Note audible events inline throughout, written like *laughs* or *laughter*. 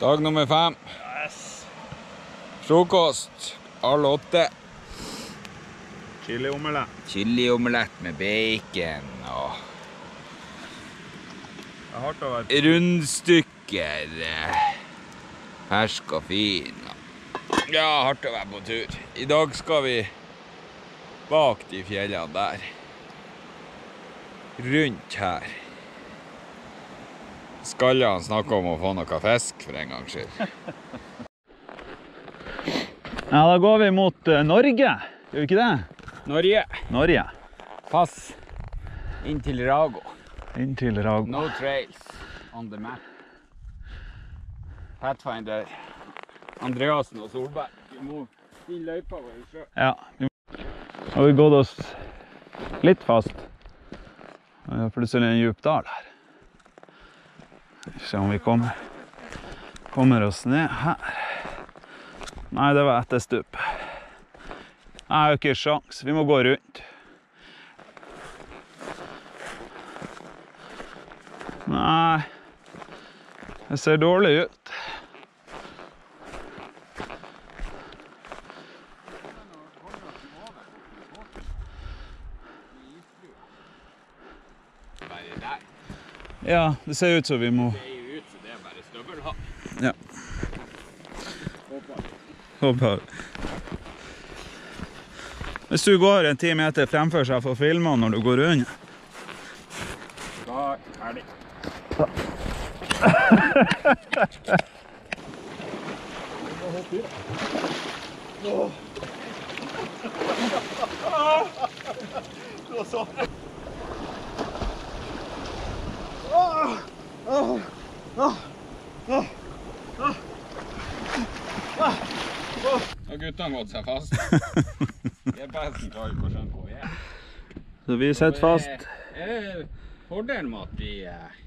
Dag nummer fem. Yes. Frokost halv åtte. Chiliomelett. Chiliomelett med bacon og Det er hardt å være rundstykker. eh, Fersk og fin. Ja, hardt å være på tur. I dag skal vi bak de fjellene der. Rundt her. Skallan snakke om å få noe fisk for en gangs skyld. Ja, da går vi mot eh, Norge. Gjør vi ikke det? Norge. Norge. Pass. Inn til Rago. Inn til Rago. No trails on the map. Pathfinder Andreassen og Solberg. Vi må finne løypa vår sjøl. Ja. Nå har vi gått oss litt fast. Det plutselig en djup dal her. Se om vi kommer, kommer oss ned her. Nei, det var etter stup. Jeg har ikke sjans. Vi må gå rundt. Nei, det ser dårlig ut. Ja, det ser ut som vi må Det er jo ut, så det er bare støvelhav. Ja. Håper. Håper. *laughs* Hvis du går en ti meter fremfor seg for filma når du går rundt Da er det Har guttene gått seg fast? GPS-en klarer ikke å skjønne hvor vi er. Så vi sitter fast. Det er fordelen med at vi eh,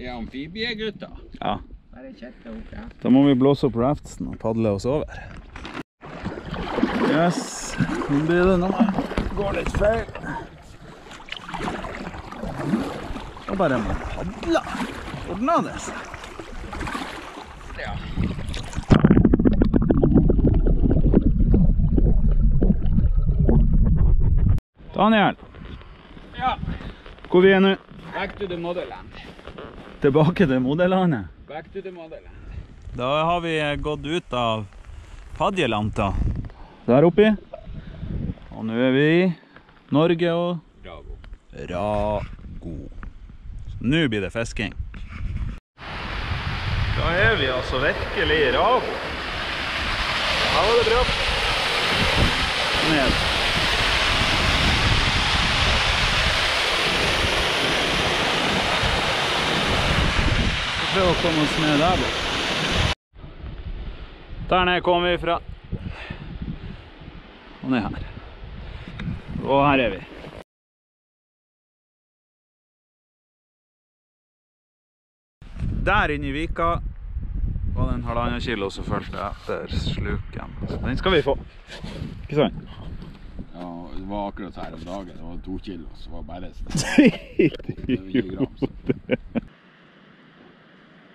er amfibiegutter. Ja. Bare kjette opp, ja. Da må vi blåse opp raftsen og padle oss over. Yes, nå blir det noe. Går litt feil. Og bare man padler. Ordna det seg. ja. Daniel, Ja, hvor vi er nå? back to the motherland. Tilbake til moderlandet. Back to the motherland. Da har vi gått ut av Padjelanta. Der oppi. Og nå er vi i Norge og Rago. Rago. Nå blir det fisking. Da er vi altså virkelig i Rago. Her var det bra. Ned. Vi prøver å komme oss ned der borte. Der nede kom vi fra. Og ned her. Og her er vi. Der inne i vika var det en halvannen kilo som fulgte etter sluken. Den skal vi få. Ikke sant? Ja, det var akkurat her om dagen. Det var to kilo, så var bare *laughs* *laughs* sånn.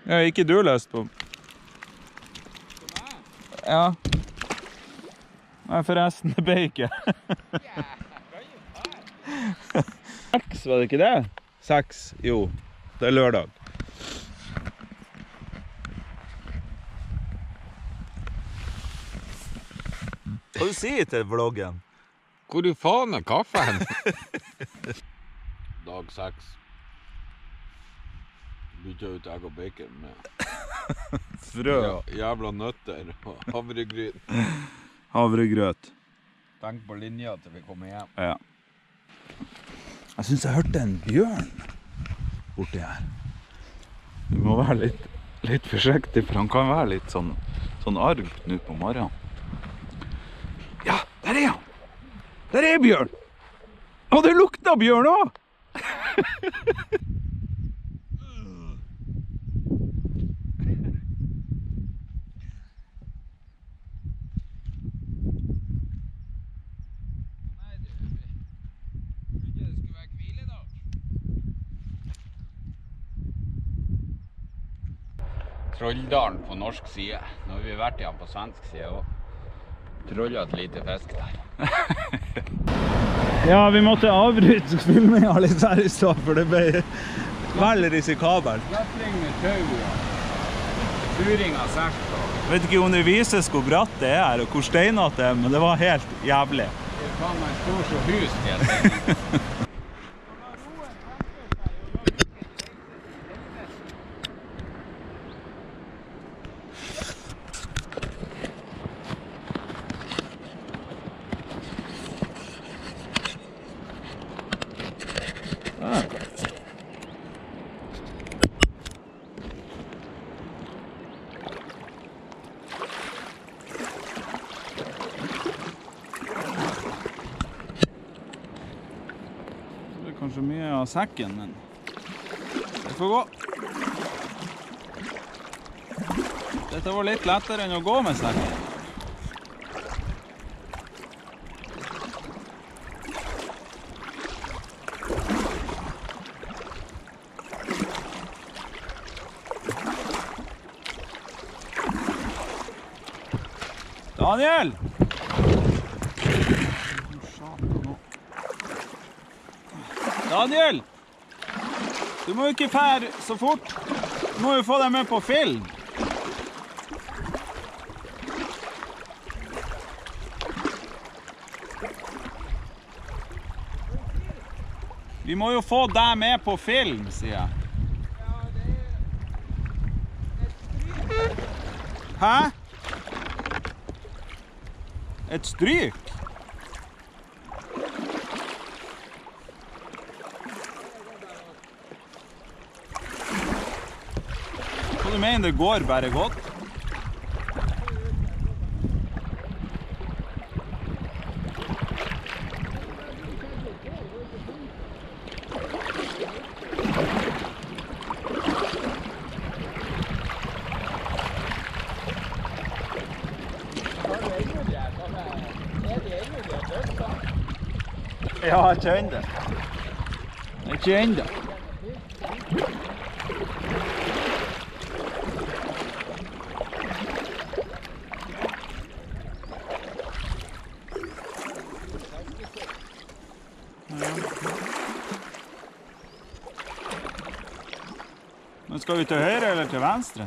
Ja, ikke du løst på Ja. Nei, forresten, det ble ikke. Seks, var det ikke det? Seks, jo. Det er lørdag. Hva du sier til vloggen? Hvor i faen er kaffen? *laughs* Dag seks. Bytta ut egg og bacon med *laughs* Frø ja, jævla nøtter og havregryn. havregrøt. Tenk på linja til vi kommer hjem. Ja. Jeg syns jeg hørte en bjørn borti her. Du må være litt, litt forsiktig, for han kan være litt sånn, sånn arg nå på morgenen. Ja, der er han! Der er bjørn! Og det lukter bjørn òg! *laughs* Nei, du, vi trodde det skulle være hviledag. Trolldalen på norsk side. Nå har vi vært igjen på svensk side òg. trollet et lite fisk der. *laughs* Ja, vi måtte avbryte filminga litt her i stad, for det ble veldig risikabelt. Klatring med tau og turing av sekk. Vet ikke om det vises hvor bratt det er og hvor steinete det er, men det var helt jævlig. Det er faen meg stort som hus. *laughs* kanskje mye av sekken, men det får gå. Dette var litt lettere enn å gå med sekken. Daniel! Satan òg. Daniel! Du må jo ikke fære så fort. Du må jo få deg med på film. Vi må jo få deg med på film, sier jeg. Hæ? Et stryk? Du mener det går bare godt? Ja, jeg kjenner det. Jeg kjenner det. Men skal vi til høyre eller til venstre?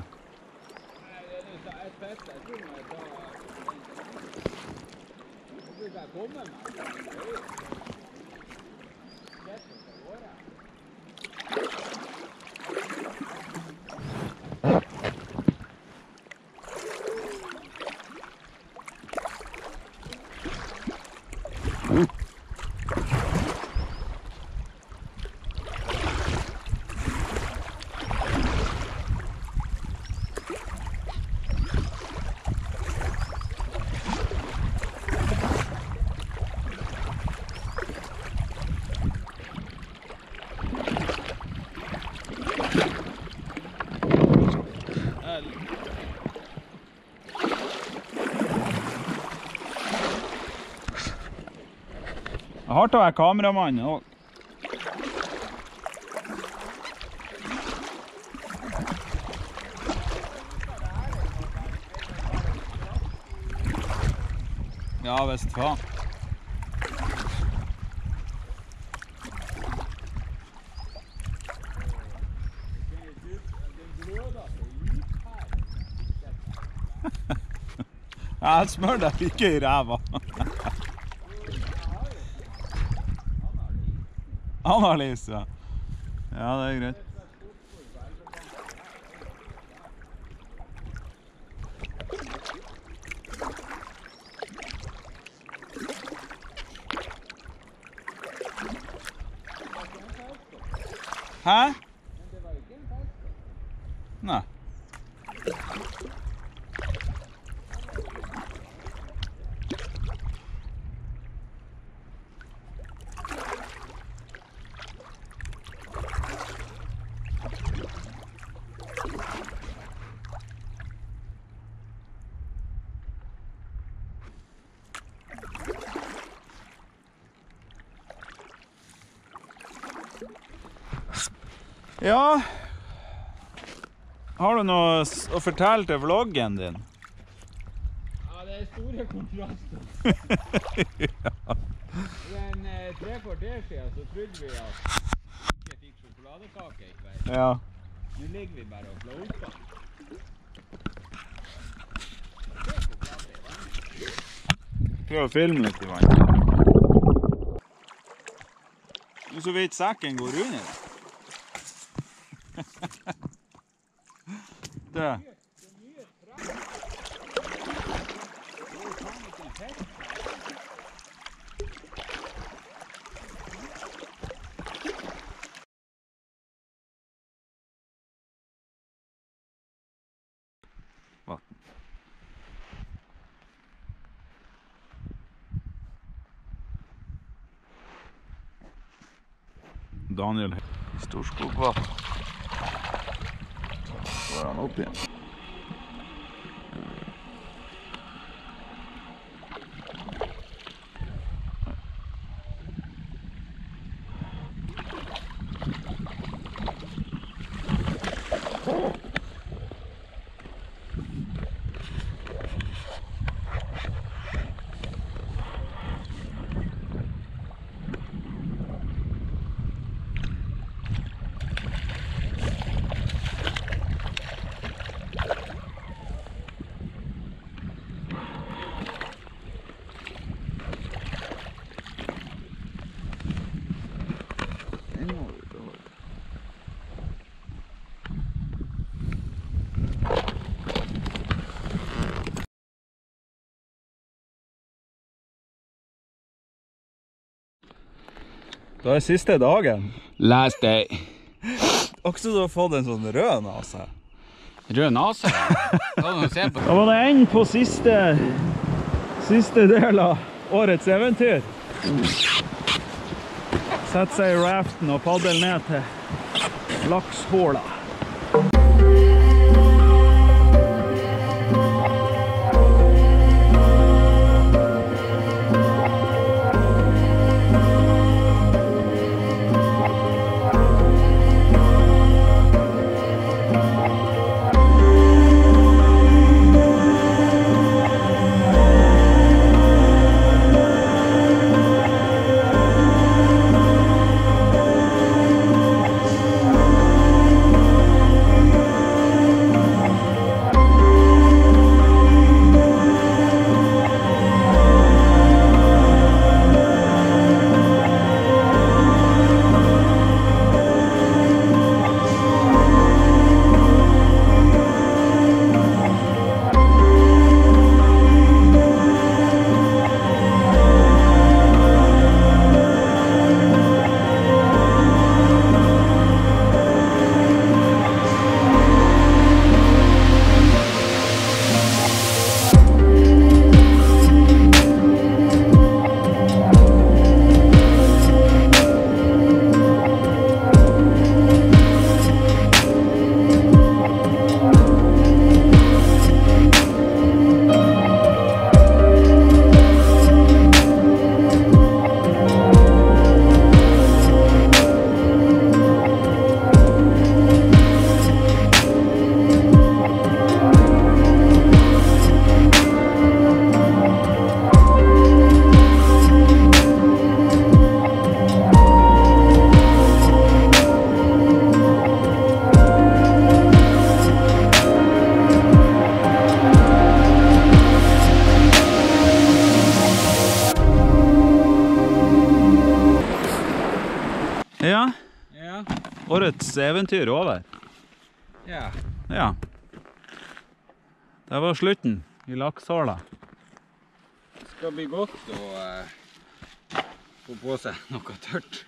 Jeg har være kameramann òg. Ja visst faen. *laughs* Jeg smører deg ikke i ræva. Annalise, ja. Ja, det er greit. Hæ? Nei. Ja Har du noe å fortelle til vloggen din? Ja, det er store kontraster. *laughs* ja. Men eh, tre kvarter siden så trodde vi at vi ikke fikk sjokoladekake i kveld. Ja. Nå ligger vi bare og floater. Prøv å filme litt i vann. Nå så vidt sekken går under. Det. Vann. Daniel Storskogvatn. Så går han opp Da er siste dagen. Last day. Også du har fått en sånn rød nase. Rød nase. Da var det enden på siste, siste del av årets eventyr. Sette seg i raften og paddel ned til lakshåla. Årets eventyr over. ja. Ja. Det var slutten i lakshåla. Det skal bli godt å eh, få på seg noe tørt.